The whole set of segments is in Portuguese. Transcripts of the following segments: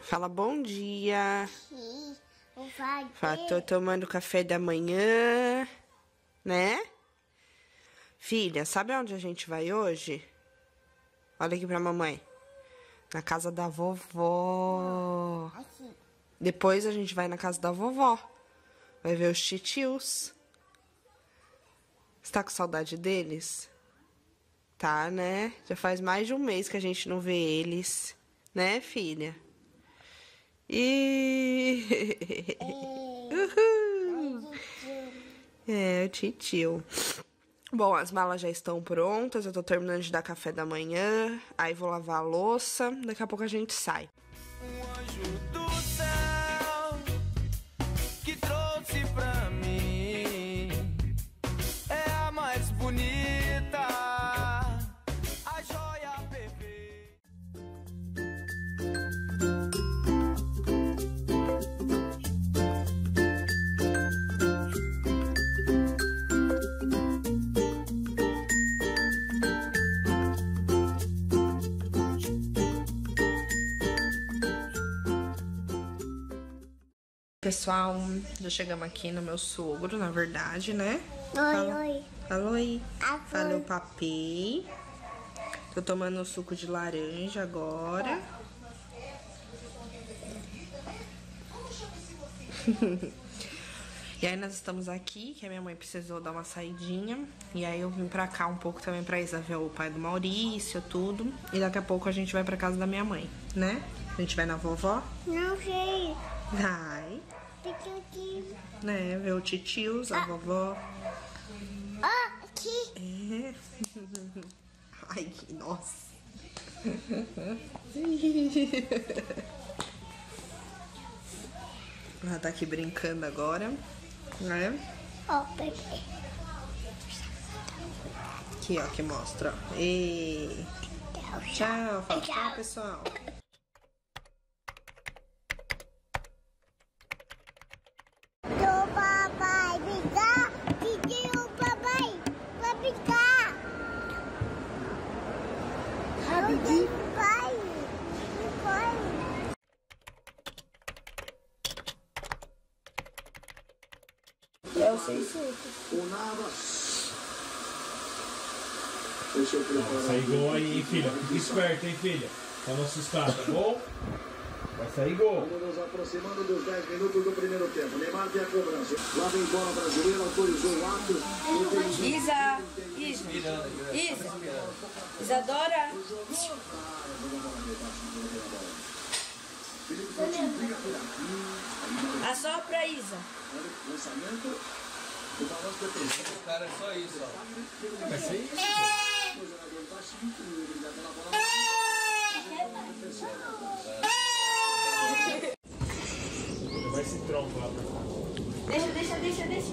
Fala bom dia. Fala, tô tomando café da manhã, né? Filha, sabe onde a gente vai hoje? Olha aqui pra mamãe. Na casa da vovó. Depois a gente vai na casa da vovó. Vai ver os titios. Você tá com saudade deles? Tá, né? Já faz mais de um mês que a gente não vê eles. Né, filha? E... Uhul. É, o titio. Bom, as malas já estão prontas, eu tô terminando de dar café da manhã, aí vou lavar a louça, daqui a pouco a gente sai. Um anjo do Pessoal, já chegamos aqui no meu sogro, na verdade, né? Oi, Fala- oi. Fala oi. Ah, Falou papei. Tô tomando suco de laranja agora. e aí nós estamos aqui, que a minha mãe precisou dar uma saidinha. E aí eu vim pra cá um pouco também pra Isa ver o pai do Maurício, tudo. E daqui a pouco a gente vai pra casa da minha mãe, né? A gente vai na vovó. Não sei. Aqui. Né? Ver o titios, a vovó. Ah, aqui. É. Ai, que nossa. Ela tá aqui brincando agora, né? Ó, peguei. Aqui, ó, que mostra. E... Tchau, fala tchau, pessoal. Do papai brincar. Pediu o papai pra brincar. Rapidinho. Pai. Pai. É o 600. Vai sair gol aí, filha? Fica esperto, hein, filha? Pra não assustar, tá bom? Vai sair gol. Estamos nos aproximando dos 10 minutos do primeiro tempo. Neymar tem a cobrança. Lá vem bola brasileira, autorizou o ato. Isa, Isa, Isa, Isadora. Assopra, Isa. Lançamento. O balanço defensivo. Cara, é só isso, ó. Vai ser isso. O jogador tá chique. Ele já tá na bola. Vai esse tronco lá pra cá. Deixa, deixa, deixa, deixa.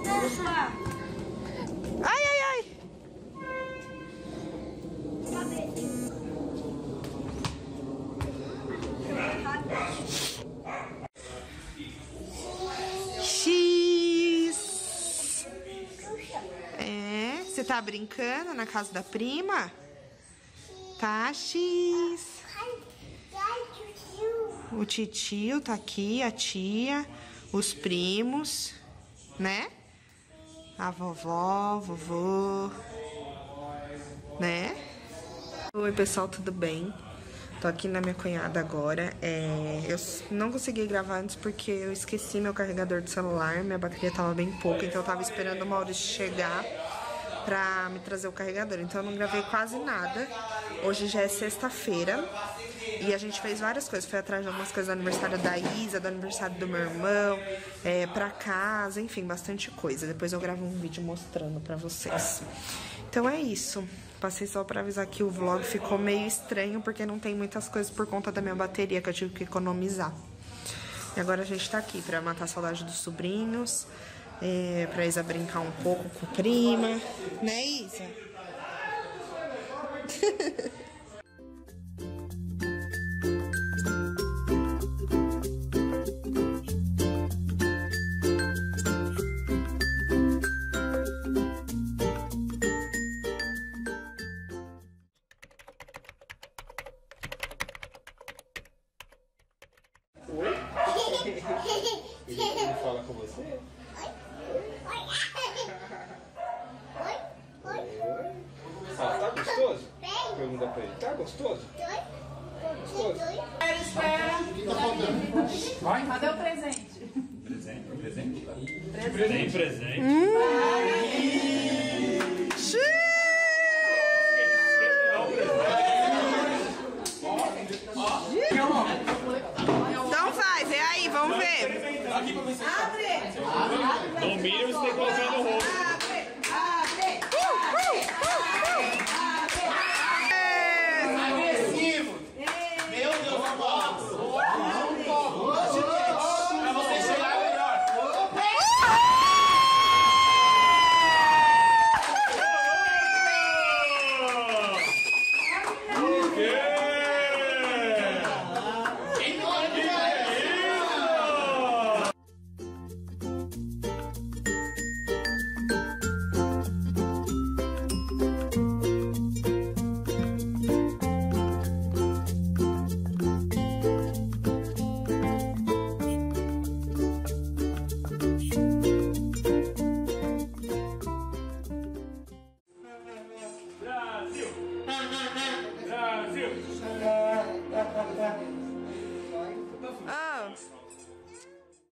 Opa, Ai, ai, ai. X. É, você tá brincando na casa da prima? Tá, X. O titio tá aqui, a tia, os primos, né? A vovó, vovô, né? Oi, pessoal, tudo bem? Tô aqui na minha cunhada agora. É, eu não consegui gravar antes porque eu esqueci meu carregador do celular. Minha bateria tava bem pouca, então eu tava esperando o Maurício chegar pra me trazer o carregador. Então eu não gravei quase nada. Hoje já é sexta-feira e a gente fez várias coisas. Foi atrás de algumas coisas do aniversário da Isa, do aniversário do meu irmão, é, pra casa, enfim, bastante coisa. Depois eu gravo um vídeo mostrando pra vocês. Então é isso. Passei só pra avisar que o vlog ficou meio estranho porque não tem muitas coisas por conta da minha bateria que eu tive que economizar. E agora a gente tá aqui pra matar a saudade dos sobrinhos, é, pra Isa brincar um pouco com a prima. Né, Isa? Pergunta pra ele. Tá gostoso? Dois. Dois. Cadê o presente? Tem presente. Então vai, vê aí, vamos ver. No mínimo você tem que